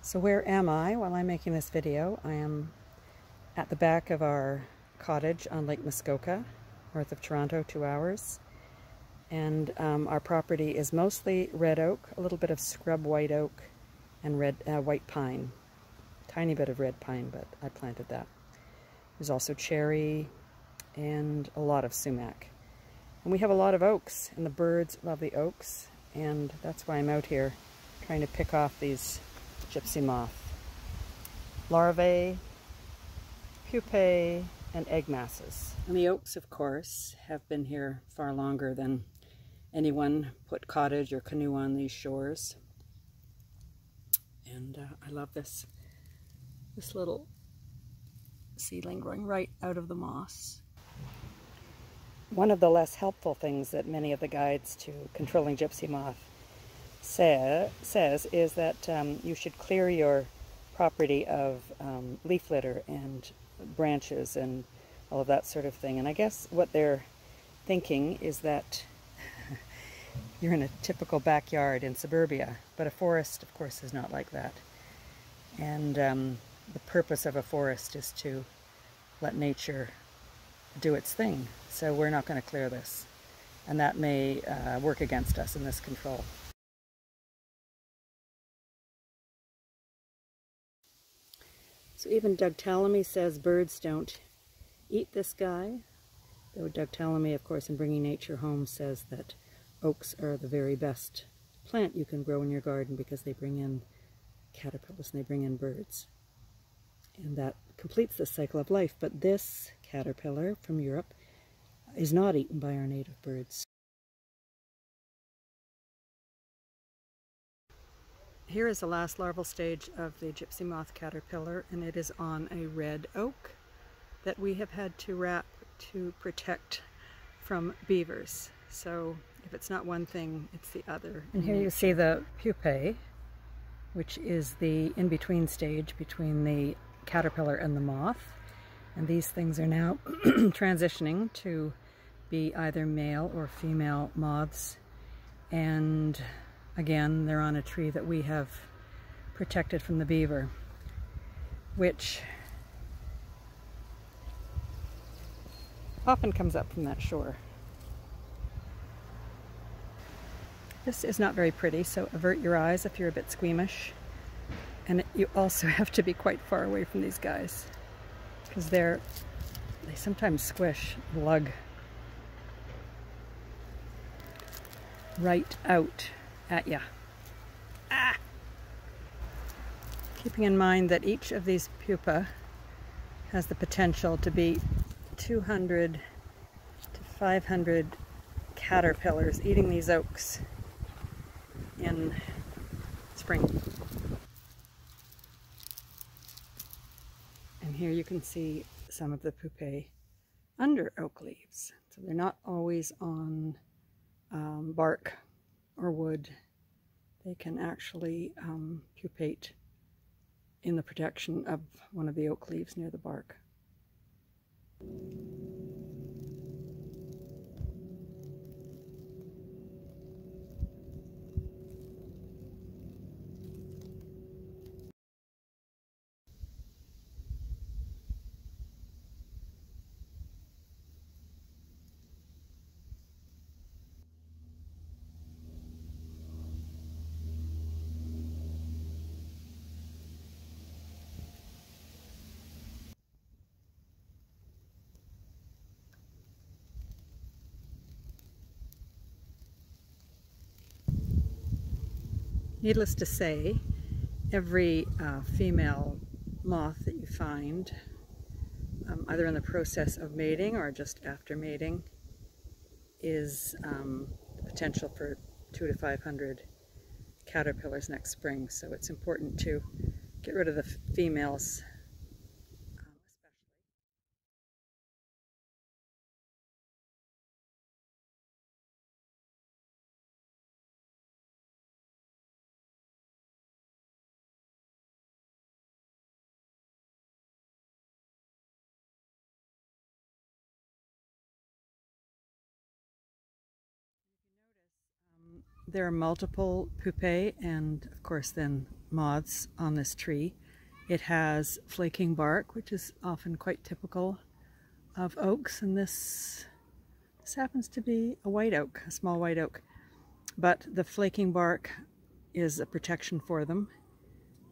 So where am I while I'm making this video? I am at the back of our cottage on Lake Muskoka, north of Toronto, two hours. And um, our property is mostly red oak, a little bit of scrub white oak, and red uh, white pine. Tiny bit of red pine, but I planted that. There's also cherry and a lot of sumac. And we have a lot of oaks, and the birds love the oaks, and that's why I'm out here trying to pick off these gypsy moth. Larvae, pupae, and egg masses. And the oaks, of course, have been here far longer than anyone put cottage or canoe on these shores. And uh, I love this, this little seedling growing right out of the moss. One of the less helpful things that many of the guides to controlling gypsy moth say, says is that um, you should clear your property of um, leaf litter and branches and all of that sort of thing. And I guess what they're thinking is that you're in a typical backyard in suburbia, but a forest, of course, is not like that. And um, the purpose of a forest is to let nature do its thing. So we're not going to clear this. And that may uh, work against us in this control. So even Doug Tallamy says birds don't eat this guy. Though Doug Tallamy, of course, in Bringing Nature Home says that oaks are the very best plant you can grow in your garden because they bring in caterpillars and they bring in birds. And that completes the cycle of life. But this caterpillar from Europe is not eaten by our native birds. Here is the last larval stage of the gypsy moth caterpillar and it is on a red oak that we have had to wrap to protect from beavers. So if it's not one thing, it's the other. And here you see the pupae, which is the in-between stage between the caterpillar and the moth. And these things are now transitioning to be either male or female moths. And Again, they're on a tree that we have protected from the beaver, which often comes up from that shore. This is not very pretty, so avert your eyes if you're a bit squeamish. And you also have to be quite far away from these guys because they're, they sometimes squish, lug right out at you. Ah! Keeping in mind that each of these pupa has the potential to be 200 to 500 caterpillars eating these oaks in spring. And here you can see some of the pupae under oak leaves. So they're not always on um, bark or wood, they can actually um, pupate in the protection of one of the oak leaves near the bark. Needless to say, every uh, female moth that you find, um, either in the process of mating or just after mating, is um, potential for two to 500 caterpillars next spring. So it's important to get rid of the females there are multiple pupae and of course then moths on this tree. It has flaking bark, which is often quite typical of oaks, and this, this happens to be a white oak, a small white oak. But the flaking bark is a protection for them.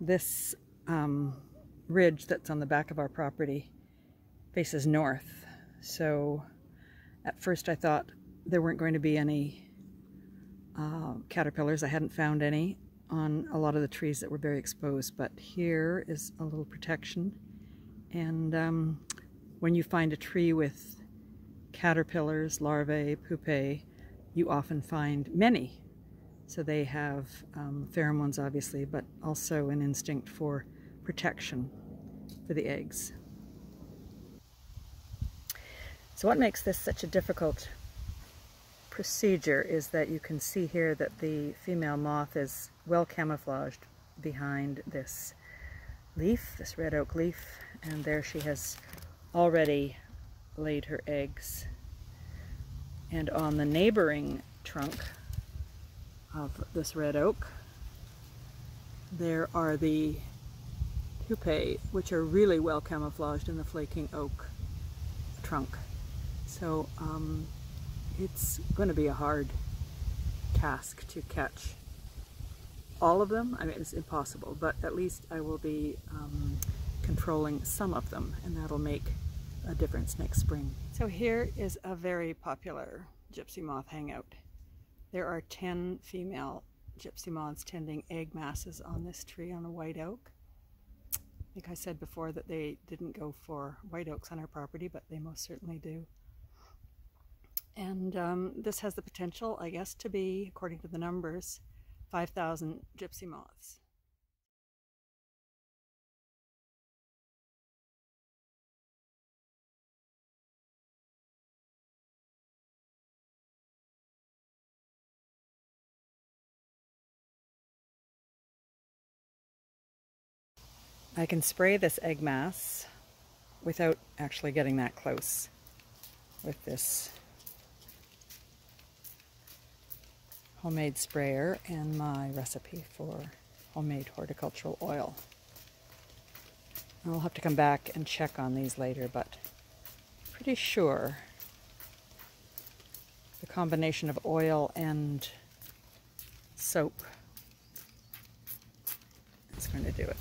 This um, ridge that's on the back of our property faces north, so at first I thought there weren't going to be any uh, caterpillars. I hadn't found any on a lot of the trees that were very exposed, but here is a little protection. And um, when you find a tree with caterpillars, larvae, pupae, you often find many. So they have um, pheromones, obviously, but also an instinct for protection for the eggs. So what makes this such a difficult procedure is that you can see here that the female moth is well camouflaged behind this leaf, this red oak leaf, and there she has already laid her eggs. And on the neighboring trunk of this red oak, there are the pupae, which are really well camouflaged in the flaking oak trunk. So um, it's going to be a hard task to catch all of them. I mean, it's impossible, but at least I will be um, controlling some of them, and that'll make a difference next spring. So here is a very popular gypsy moth hangout. There are 10 female gypsy moths tending egg masses on this tree on a white oak. I think I said before that they didn't go for white oaks on our property, but they most certainly do. And um, this has the potential, I guess, to be, according to the numbers, 5,000 gypsy moths. I can spray this egg mass without actually getting that close with this homemade sprayer and my recipe for homemade horticultural oil. I'll have to come back and check on these later, but pretty sure the combination of oil and soap is going to do it.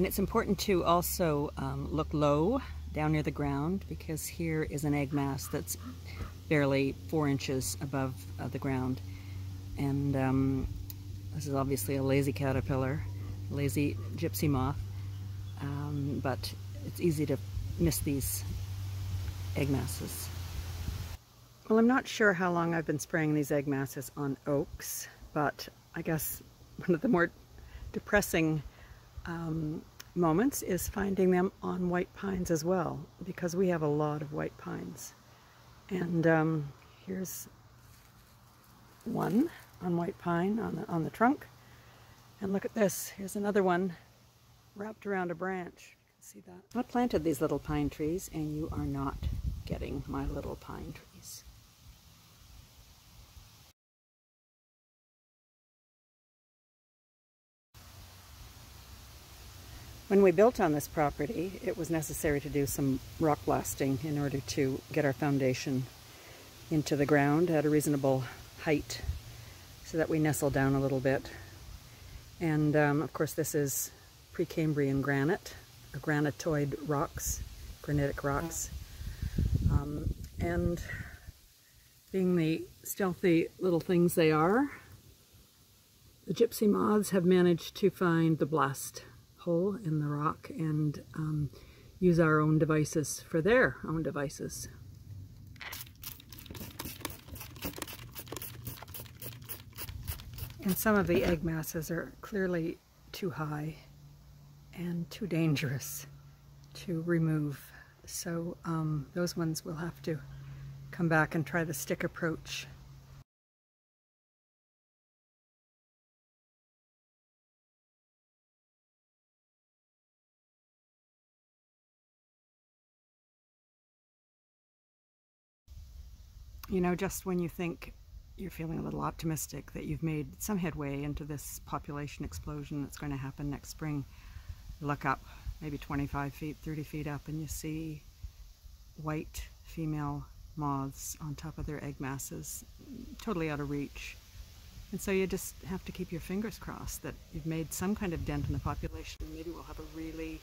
And it's important to also um, look low down near the ground because here is an egg mass that's barely four inches above uh, the ground. And um, this is obviously a lazy caterpillar, lazy gypsy moth, um, but it's easy to miss these egg masses. Well, I'm not sure how long I've been spraying these egg masses on oaks, but I guess one of the more depressing um, moments is finding them on white pines as well because we have a lot of white pines. And um, here's one on white pine on the, on the trunk. And look at this, here's another one wrapped around a branch. You can see that. I planted these little pine trees and you are not getting my little pine trees. When we built on this property, it was necessary to do some rock blasting in order to get our foundation into the ground at a reasonable height so that we nestle down a little bit. And um, of course this is Precambrian granite, granitoid rocks, granitic rocks. Um, and being the stealthy little things they are, the gypsy moths have managed to find the blast hole in the rock and um, use our own devices for their own devices. And some of the egg masses are clearly too high and too dangerous to remove. So um, those ones will have to come back and try the stick approach. You know, just when you think you're feeling a little optimistic that you've made some headway into this population explosion that's going to happen next spring, look up, maybe 25 feet, 30 feet up, and you see white female moths on top of their egg masses, totally out of reach. And so you just have to keep your fingers crossed that you've made some kind of dent in the population. Maybe we'll have a really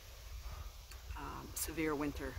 um, severe winter